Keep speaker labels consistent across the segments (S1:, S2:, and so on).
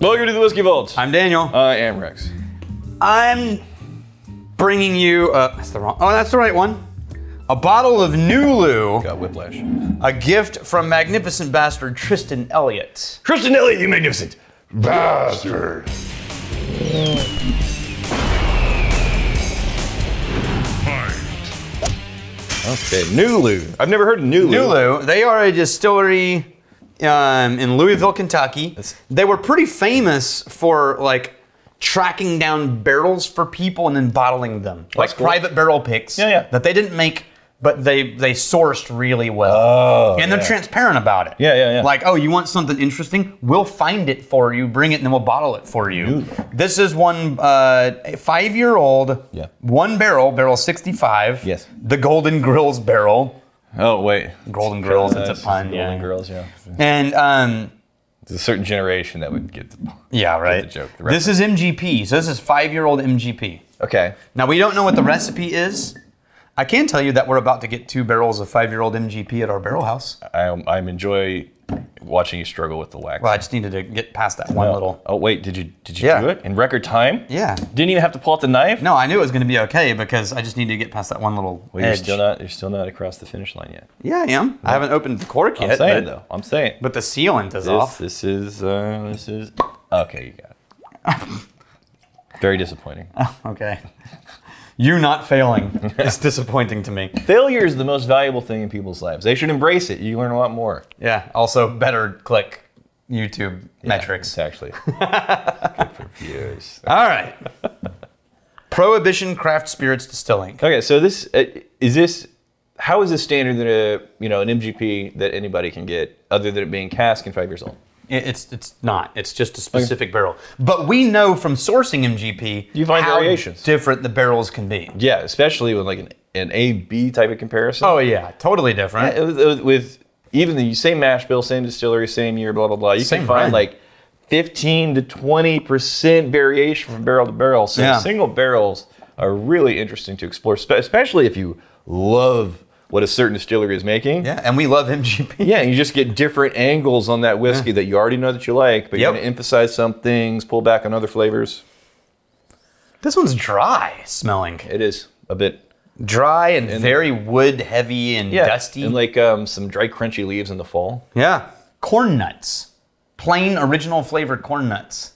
S1: Welcome to the Whiskey Vault.
S2: I'm Daniel.
S1: I am Rex.
S2: I'm bringing you. Uh, that's the wrong. Oh, that's the right one. A bottle of Nulu,
S1: Got whiplash.
S2: a gift from magnificent bastard Tristan Elliott.
S1: Tristan Elliott, you magnificent bastard. Okay, Nulu. I've never heard of Nulu.
S2: Nulu, they are a distillery um, in Louisville, Kentucky. They were pretty famous for like tracking down barrels for people and then bottling them, like
S1: cool.
S2: private barrel picks.
S1: Yeah, yeah.
S2: That they didn't make, but they they sourced really well.
S1: Oh,
S2: and they're
S1: yeah.
S2: transparent about it.
S1: Yeah, yeah, yeah.
S2: Like, oh, you want something interesting? We'll find it for you, bring it, and then we'll bottle it for you. This is one uh, five year old,
S1: Yeah.
S2: one barrel, barrel 65.
S1: Yes.
S2: The Golden Grills barrel.
S1: Oh wait,
S2: Golden Grills,
S1: Uh,
S2: it's a pun.
S1: Golden
S2: yeah.
S1: Girls, yeah.
S2: And um,
S1: There's a certain generation that would get. The...
S2: yeah, right.
S1: the joke, the
S2: this is MGP. So this is five year old MGP.
S1: Okay.
S2: Now we don't know what the recipe is. I can tell you that we're about to get two barrels of five year old MGP at our barrel house.
S1: I I enjoy watching you struggle with the wax.
S2: Well, I just needed to get past that one
S1: Oh.
S2: little.
S1: Oh wait, did you did you
S2: Yeah.
S1: do it in record time?
S2: Yeah.
S1: Didn't even have to pull out the knife.
S2: No, I knew it was going to be okay because I just needed to get past that one little
S1: Well, you're still not. You're still not across the finish line yet.
S2: Yeah, I am. I haven't opened the cork yet.
S1: I'm saying
S2: but,
S1: though. I'm saying.
S2: but the sealant is
S1: this
S2: off.
S1: this is uh, this is okay. You got it. Very disappointing.
S2: Okay. You not failing is disappointing to me.
S1: Failure is the most valuable thing in people's lives. They should embrace it. You learn a lot more.
S2: Yeah. Also, better click YouTube metrics.
S1: Actually good for views.
S2: All right. Prohibition Craft Spirits Distilling.
S1: Okay, so this uh, is this. How is this standard that a you know an MGP that anybody can get other than it being cask and five years old?
S2: It- It's it's not. It's just a specific barrel. But we know from sourcing MGP
S1: You find
S2: how
S1: variations.
S2: different the barrels can be.
S1: Yeah, especially with like an, an A B type of comparison.
S2: Oh yeah, totally different.
S1: It was- it was with even the same mash bill, same distillery, same year, blah blah blah. You
S2: Same
S1: can find
S2: brand.
S1: like fifteen to twenty percent variation from barrel to barrel. So
S2: Yeah.
S1: single barrels are really interesting to explore, especially if you love what a certain distillery is making.
S2: Yeah, and we love MGP.
S1: Yeah, you just get different angles on that whiskey that you already know that you like, but you're gonna emphasize some things, pull back on other flavors.
S2: This one's dry smelling.
S1: It is a bit
S2: Dry and, very wood heavy and
S1: yeah,
S2: dusty.
S1: and like um, some dry, crunchy leaves in the fall.
S2: yeah. Corn nuts. Plain original flavored corn nuts.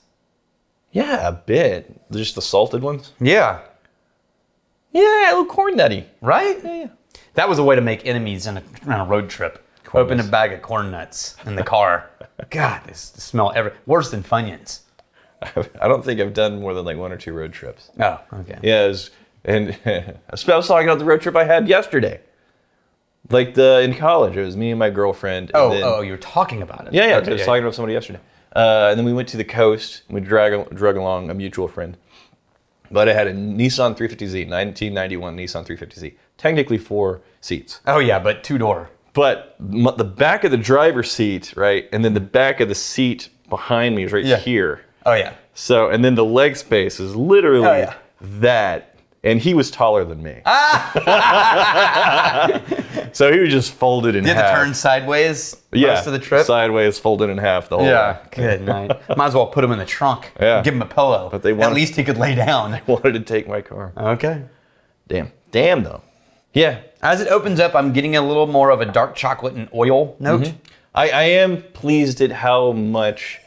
S1: Yeah, a bit. Just the salted ones.
S2: Yeah.
S1: Yeah, a little corn nutty.
S2: Right?
S1: Yeah, yeah.
S2: That was a way to make enemies in a, on a road trip. Open a bag of corn nuts in the car. God, this, this smell ever worse than Funyuns.
S1: I don't think I've done more than like one or two road trips.
S2: Oh, okay.
S1: Yeah, was, and I was talking about the road trip I had yesterday. Like the in college, it was me and my girlfriend. and
S2: Oh,
S1: then-
S2: oh, you were talking about it.
S1: Yeah, yeah.
S2: Okay,
S1: I was talking about somebody yesterday. Uh, and then we went to the coast. and We drag, drug along a mutual friend. But I had a Nissan 350Z, 1991 Nissan 350Z. Technically four seats.
S2: Oh yeah, but two door.
S1: But m- the back of the driver's seat, right? And then the back of the seat behind me is right
S2: Yeah.
S1: here.
S2: Oh yeah.
S1: So, and then the leg space is literally
S2: Oh, yeah.
S1: that. And he was taller than me.
S2: Ah!
S1: so he was just folded in
S2: You had
S1: half.
S2: to turn sideways
S1: yeah,
S2: most of the trip.
S1: sideways, folded in half the whole
S2: Yeah.
S1: way.
S2: Good night. Might as well put him in the trunk.
S1: Yeah.
S2: Give him a pillow.
S1: But they
S2: wanted,
S1: At
S2: least he could lay down.
S1: They Wanted to take my car.
S2: Okay.
S1: Damn. Damn though. Yeah.
S2: As it opens up, I'm getting a little more of a dark chocolate and oil note. Mhm.
S1: I, I am pleased at how much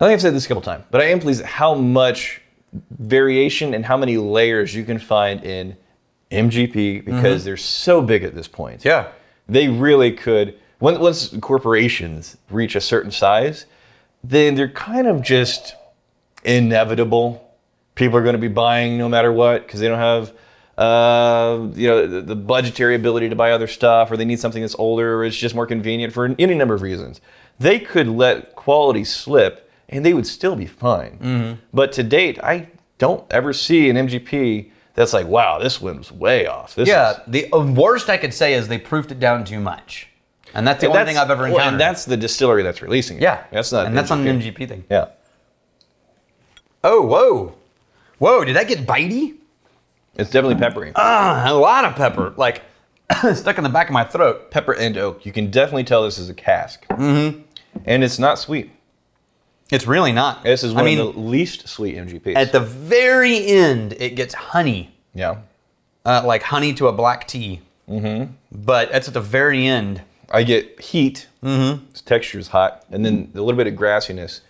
S1: I think I've said this a couple times, but I am pleased at how much variation and how many layers you can find in MGP because mhm. they're so big at this point.
S2: Yeah.
S1: They really could once once corporations reach a certain size, then they're kind of just inevitable. People are going to be buying no matter what because they don't have uh, you know the, the budgetary ability to buy other stuff, or they need something that's older, or it's just more convenient for any number of reasons. They could let quality slip, and they would still be fine. But to date, I don't ever see an MGP that's like, wow, this one's way off. This
S2: Yeah.
S1: is-
S2: The uh, worst I could say is they proofed it down too much. And that's the only thing I've ever
S1: well,
S2: encountered.
S1: and that's the distillery that's releasing it.
S2: yeah.
S1: that's not.
S2: And that's on an
S1: MGP.
S2: MGP thing.
S1: Yeah,
S2: Oh, whoa. Whoa, did that get bitey?
S1: It's definitely peppery.
S2: Ah, a lot of pepper. Like stuck in the back of my throat.
S1: Pepper and oak. You can definitely tell this is a cask. Mm-hmm. And it's not sweet.
S2: It's really not.
S1: This is
S2: I
S1: one
S2: mean,
S1: of the least sweet MGPs.
S2: at the very end, it gets honey,
S1: yeah.
S2: uh, like honey to a black tea. Mm-hmm. But that's at the very end.
S1: I get heat. Mm-hmm. Its texture is hot, and then a little bit of grassiness,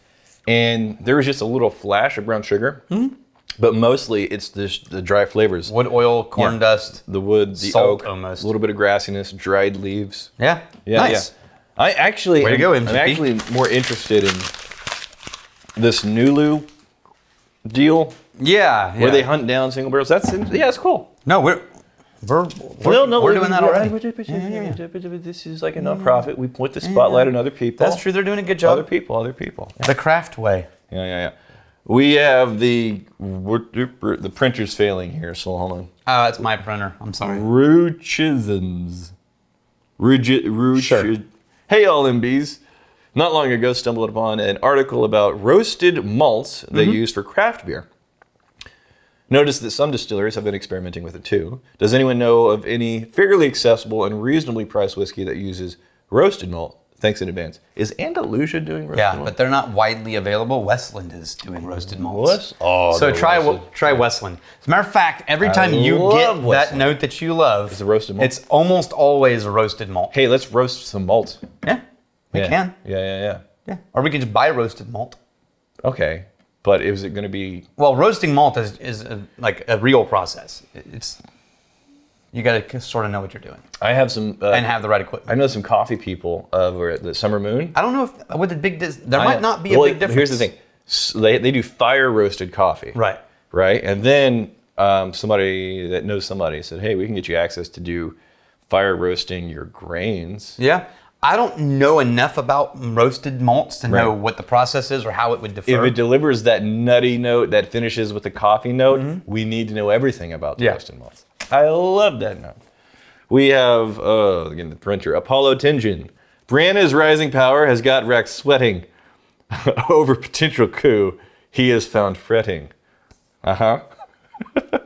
S1: and there was just a little flash of brown sugar. Mm-hmm. But mostly, it's the, the dry flavors.
S2: Wood oil, corn
S1: Yeah.
S2: dust.
S1: The wood, the
S2: Salt
S1: oak,
S2: almost.
S1: a little bit of grassiness, dried leaves.
S2: Yeah.
S1: Yeah,
S2: nice.
S1: yeah. I actually,
S2: Way to
S1: am,
S2: go,
S1: I'm actually more interested in this Nulu deal
S2: Yeah.
S1: where they hunt down single barrels. That's yeah, it's cool.
S2: No, we're we're, we're,
S1: No, no,
S2: we're
S1: we-
S2: doing that
S1: we're-
S2: already.
S1: we're- This is like a nonprofit. We put the spotlight on other people.
S2: That's true. They're doing a good job.
S1: Other people, other people.
S2: The craft way.
S1: Yeah, yeah, yeah. We have the the printer's failing here, so hold on.
S2: Uh, it's my printer. I'm sorry.
S1: Ruchisms. Rugi, Ruch-
S2: Sure.
S1: Hey, all MBs. Not long ago, stumbled upon an article about roasted malts they
S2: Mm-hmm.
S1: use for craft beer. Notice that some distilleries have been experimenting with it too. Does anyone know of any fairly accessible and reasonably priced whiskey that uses roasted malt? Thanks in advance. Is Andalusia doing roasted
S2: Yeah,
S1: malt?
S2: but they're not widely available. Westland is doing roasted malts.
S1: Oh,
S2: so
S1: the
S2: try
S1: roasted.
S2: try Westland. As a matter of fact, every time you
S1: love
S2: get that
S1: Westland.
S2: note that you love,
S1: It's a roasted malt.
S2: It's almost always a roasted malt.
S1: hey, let's roast some malt.
S2: Yeah, we
S1: yeah.
S2: can.
S1: Yeah, yeah, yeah.
S2: Yeah, or we can just buy roasted malt.
S1: Okay, but is it going to be?
S2: Well, roasting malt is, is a, like a real process. It's you got to sort of know what you're doing
S1: I have some. Uh,
S2: and have the right equipment.
S1: I know some coffee people over at the Summer Moon.
S2: I don't know if with the big dis- there
S1: I-
S2: might not be a big difference.
S1: Here's the thing: S- they they do fire roasted coffee,
S2: Right.
S1: Right, and then um, somebody that knows somebody said, "Hey, we can get you access to do fire roasting your grains."
S2: Yeah. I don't know enough about roasted malts to know what the process is or how it would differ.
S1: If it delivers that nutty note that finishes with the coffee note, we need to know everything about the
S2: Mm-hmm. Yeah.
S1: roasted malts. I love that note. We have uh, again the printer Apollo Tenjin. Brianna's rising power has got Rex sweating over potential coup. He is found fretting. Uh huh.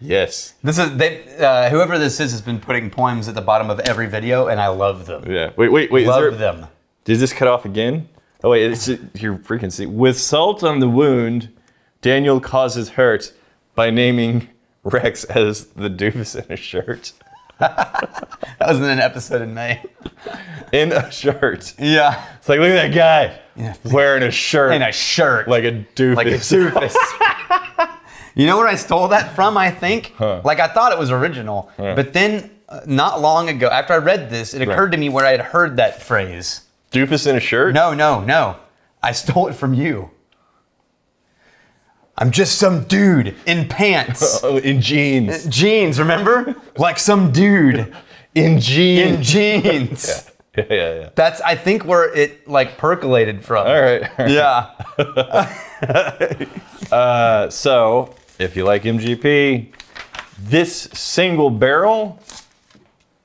S1: yes.
S2: This is they. Uh, whoever this is has been putting poems at the bottom of every video, and I love them.
S1: Yeah. Wait, wait, wait.
S2: love
S1: there-
S2: them.
S1: Did this cut off again? Oh wait, it's your frequency. With salt on the wound, Daniel causes hurt by naming Rex as the doofus in a shirt.
S2: That was in an episode in May.
S1: In a shirt.
S2: Yeah,
S1: It's like look at that guy
S2: Yeah.
S1: wearing a shirt
S2: in a shirt,
S1: like a doofus.
S2: like a doofus. you know where I stole that from? I think. Huh. Like I thought it was original, Yeah. but then uh, not long ago, after I read this, it occurred to me where I had heard that phrase.
S1: doofus in a shirt.
S2: No, no, no. I stole it from you. I'm just some dude in pants.
S1: Oh, in jeans.
S2: jeans, remember? Like some dude
S1: In jeans.
S2: in jeans.
S1: yeah, yeah, yeah.
S2: That's I think where it like percolated from.
S1: All right.
S2: Yeah.
S1: Uh, so, if you like MGP, this single barrel,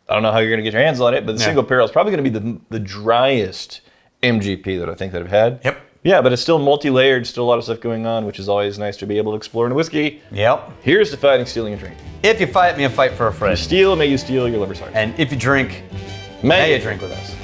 S1: I don't know how you're going to get your hands on it, but the
S2: Yeah.
S1: single barrel is probably going to be the, the driest MGP that I think that I've had.
S2: Yep.
S1: Yeah, but it's still multi-layered, still a lot of stuff going on, which is always nice to be able to explore in a whiskey.
S2: Yep.
S1: Here's to fighting, stealing, and drinking.
S2: If you fight me, a fight for a friend.
S1: You Steal, may you steal your liver's heart.
S2: And if you drink,
S1: May
S2: may you drink with us.